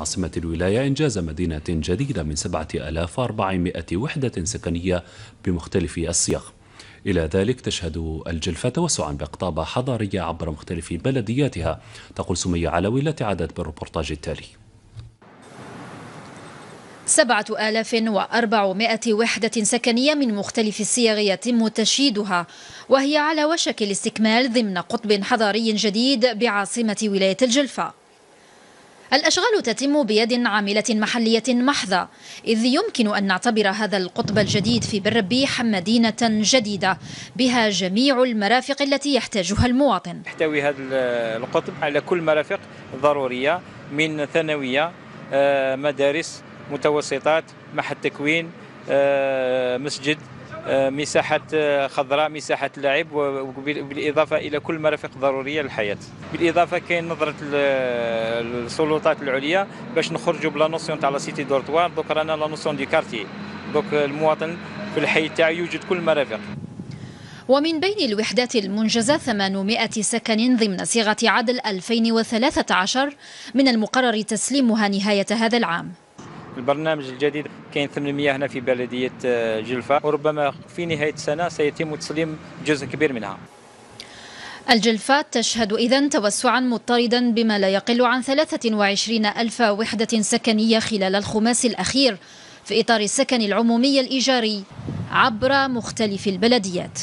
عاصمة الولاية إنجاز مدينة جديدة من 7400 وحدة سكنية بمختلف الصيغ إلى ذلك تشهد الجلفة توسعا بأقطاب حضارية عبر مختلف بلدياتها تقول سمية علوي التي عادت بالربورتاج التالي. سبعة آلاف وأربعمائة وحدة سكنية من مختلف الصيغ يتم تشييدها وهي على وشك الاستكمال ضمن قطب حضاري جديد بعاصمة ولاية الجلفة. الأشغال تتم بيد عاملة محلية محضة إذ يمكن أن نعتبر هذا القطب الجديد في بالربيح مدينة جديدة بها جميع المرافق التي يحتاجها المواطن. يحتوي هذا القطب على كل مرافق ضرورية من ثانوية آه، مدارس متوسطات محل تكوين آه، مسجد. آه، مساحة آه، خضراء مساحة لعب بالإضافة إلى كل مرافق ضرورية للحياة. بالإضافة كاين نظرة السلطات العليا باش نخرجوا ب la notion تاع la cité dortoir دوك رانا la notion du quartier. دوك المواطن في الحي تاعو يوجد كل المرافق ومن بين الوحدات المنجزة 800 سكن ضمن صيغة عدل 2013 من المقرر تسليمها نهاية هذا العام. البرنامج الجديد كاين 800 هنا في بلدية آه، جلفة. وربما في نهاية السنة سيتم تسليم جزء كبير منها. الجلفة تشهد إذا توسعا مضطردا بما لا يقل عن 23 ألف وحدة سكنية خلال الخماس الأخير في إطار السكن العمومي الإيجاري عبر مختلف البلديات.